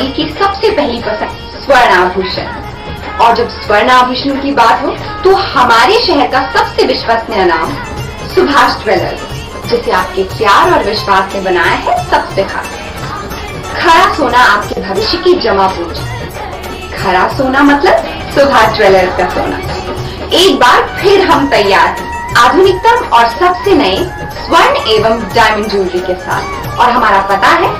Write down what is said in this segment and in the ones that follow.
नारी की सबसे पहली पसंद स्वर्ण आभूषण और जब स्वर्ण आभूषण की बात हो तो हमारे शहर का सबसे विश्वसनीय नाम सुभाष ट्वेलर जिसे आपके प्यार और विश्वास ने बनाया है सबसे खास। खरा सोना आपके भविष्य की जमा पूंजी खरा सोना मतलब सुभाष ज्वेलर्स का सोना। एक बार फिर हम तैयार आधुनिकतम और सबसे नए स्वर्ण एवं डायमंड ज्वेलरी के साथ। और हमारा पता है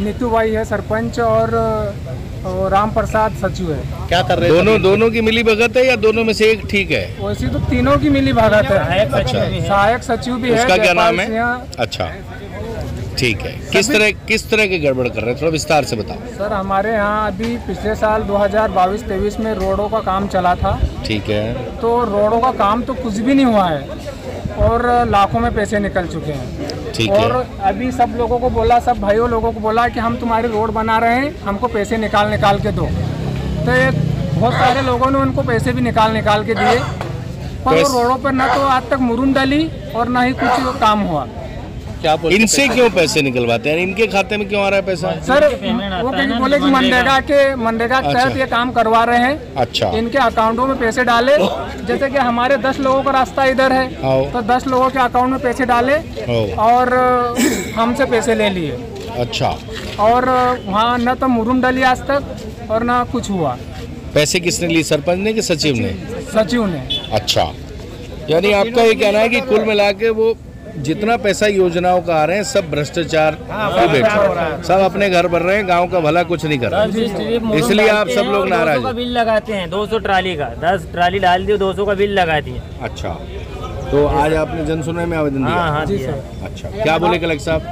नीतू भाई है सरपंच और, और राम प्रसाद सचिव है। क्या कर रहे हैं दोनों दोनों की मिली भगत है या दोनों में से एक ठीक है? वैसे तो तीनों की मिली भगत है। अच्छा। सहायक सचिव भी है उसका क्या नाम है? अच्छा। ठीक है। किस तरह किस तरह के गड़बड़ कर रहे हैं? थोड़ा विस्तार से बताओ। सर हमारे यहाँ अभी पिछले साल 2022-23 में रोडों का काम चला था। ठीक है। तो रोडों का काम तो कुछ भी नहीं हुआ है और लाखों में पैसे निकल चुके हैं। ठीक और है अभी सब लोगों को बोला सब भाइयों लोगों को बोला कि हम तुम्हारे रोड बना रहे हैं हमको पैसे निकाल निकाल के दो। तो एक बहुत सारे लोगों ने उनको पैसे भी निकाल निकाल के दिए। पर वो रोडों पर ना तो आज तक मुरुन डली और ना ही कुछ काम हुआ। इनसे क्यों पैसे निकलवाते हैं? इनके खाते में क्यों आ रहा है पैसा? सर वो कहीं बोले कि मनरेगा के मनरेगा के तहत अच्छा। ये काम करवा रहे हैं। अच्छा। इनके अकाउंटों में पैसे डाले। जैसे कि हमारे दस लोगों का रास्ता इधर है। तो दस लोगों के अकाउंट में पैसे डाले और हमसे पैसे ले लिए। अच्छा। और वहाँ न तो मुरुम डली आज तक और न कुछ हुआ। पैसे किसने लिए? सरपंच ने कि सचिव ने? सचिव ने। अच्छा। यानी आपका ये कहना है कि कुल मिला के वो जितना पैसा योजनाओं का आ रहे हैं सब भ्रष्टाचार बैठे सब अपने घर भर रहे हैं गाँव का भला कुछ नहीं कर रहे। इसलिए आप सब लोग नाराज़ का बिल लगाते हैं 200 ट्राली का 10 ट्राली डाल दी 200 का बिल लगा दिए। अच्छा तो आज आपने जन सुनवाई में आवेदन हाँ दिया हाँ दिया। सर। अच्छा क्या बोले कलेक्टर साहब?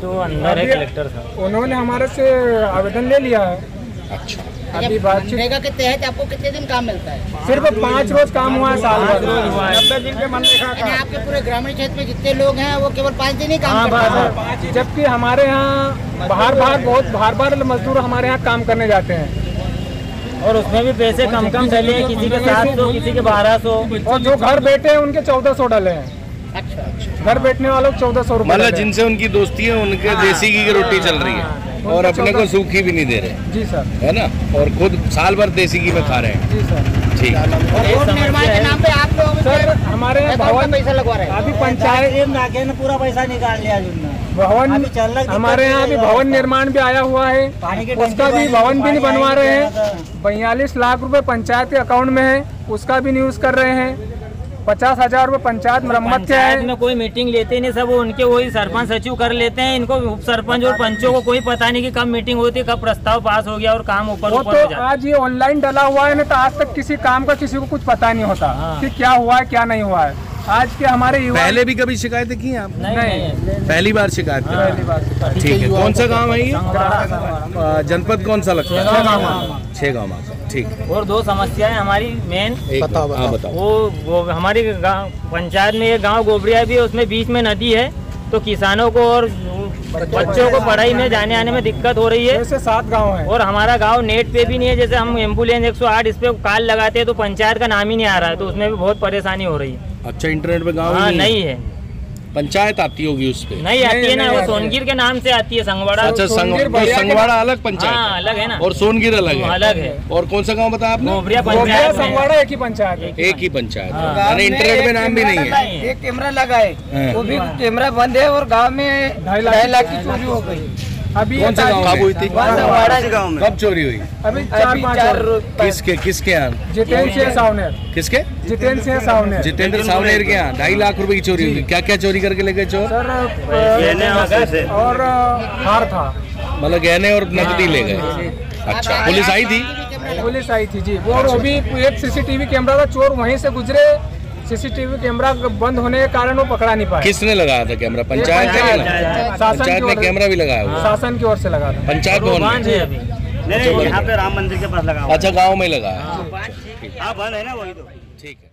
तो अंदर है कलेक्टर साहब। उन्होंने हमारे से आवेदन ले लिया है। अच्छा। अभी मनरेगा के तहत आपको कितने दिन काम मिलता है? सिर्फ़ पाँच रोज काम हुआ है साल भर। रोज हुआ है। नब्बे दिन के मनरेगा का। आपके पूरे ग्रामीण क्षेत्र में जितने लोग हैं वो केवल पाँच दिन ही काम हाँ करते हैं। जबकि हमारे यहाँ बाहर बाहर बहुत बाहर बाहर मजदूर हमारे यहाँ काम करने जाते हैं। और उसमें भी पैसे कम कम डले हैं किसी के सात सौ किसी के बारह सौ। और जो घर बैठे हैं उनके चौदह सौ डले हैं। अच्छा घर बैठने वालों चौदह सौ मतलब जिनसे उनकी दोस्ती है उनके देसी घी की रोटी चल रही है और अपने को सूखी भी नहीं दे रहे। जी सर। है ना? और खुद साल भर देसी घी में खा रहे हैं। जी सर। ठीक। और निर्माण के नाम पे आप लोग सर हमारे यहाँ भवन पैसा लगवा रहे हैं? अभी पंचायत नाके ने पूरा पैसा निकाल लिया भवन हमारे यहाँ अभी भवन निर्माण भी आया हुआ है। उसका भी भवन भी नहीं बनवा रहे हैं। बयालीस लाख रुपए पंचायत के अकाउंट में है। उसका भी न्यूज़ कर रहे हैं। पचास हज़ार रुपए पंचायत मरम्मत के है। में कोई मीटिंग लेते नहीं सब उनके वही सरपंच सचिव कर लेते हैं। इनको उप सरपंच और पंचों को कोई पता नहीं कि कब मीटिंग होती है कब प्रस्ताव पास हो गया और काम ऊपर वो तो हो जाता है। आज ये ऑनलाइन डला हुआ है ना तो आज तक किसी काम का किसी को कुछ पता नहीं होता हाँ। कि क्या हुआ है क्या नहीं हुआ है। आज के हमारे युवा पहले भी कभी शिकायतें की आप? नहीं पहली बार शिकायत पहली बात ठीक है कौन सा गाँव है ये। जनपद कौन सा लगता है? छह गाँव। छह गाँव का ठीक। और दो समस्याएँ हमारी मेन एक हाँ बताओ। वो, वो हमारी गाँव पंचायत में एक गाँव गोबरिया भी है उसमें बीच में नदी है तो किसानों को और बच्चों को पढ़ाई में जाने आने में दिक्कत हो रही है। ऐसे सात गाँव है। और हमारा गाँव नेट पे भी नहीं है जैसे हम एंबुलेंस 108 इस पे काल लगाते हैं तो पंचायत का नाम ही नहीं आ रहा है तो उसमें भी बहुत परेशानी हो रही है। अच्छा इंटरनेट पे गाँव हाँ? नहीं है। पंचायत आती होगी उस पर नहीं आती है ना वो सोनगिर के नाम से आती है संगवाड़ा। अच्छा संग, तो संगवाड़ा अलग हाँ। पंचायत अलग है ना। और सोनगिर अलग है। अलग है। और कौन सा गाँव बताया आपने? संगवाड़ा एक ही पंचायत है। एक ही पंचायत अरे इंटरनेट में नाम भी नहीं है। एक कैमरा लगा है। हाँ। वो भी कैमरा बंद है और गाँव में ढाई लाख ढाई लाख की चोरी हो गई। अभी कौन सा गाँव अभी कब हुई थी में? कब चोरी हुई? अभी चार अभी चार किसके किसके यहाँ? जितेंद्र सिंह सावनेर। किसके? जितेंद्र सिंह सावनेर। जितेंद्र सावनेर के यहाँ। ढाई लाख रुपए की चोरी हुई। क्या क्या चोरी करके ले गए चोर? सर और हार था। मतलब गहने और नकदी ले गए। अच्छा पुलिस आई थी? पुलिस आई थी जी। वो और वो एक सीसीटीवी कैमरा था चोर वहीं से गुजरे। सीसीटीवी कैमरा बंद होने के कारण वो पकड़ा नहीं पाया। किसने लगाया था कैमरा? पंचायत ने पंचायत- ने कैमरा भी लगाया हुआ। शासन की ओर से लगा था। पंचायत भवन बाँध में है? अभी। नहीं नहीं यहाँ पे राम मंदिर के पास लगा अच्छा गाँव में लगा है है। हाँ बंद है ना वही तो। ठीक है।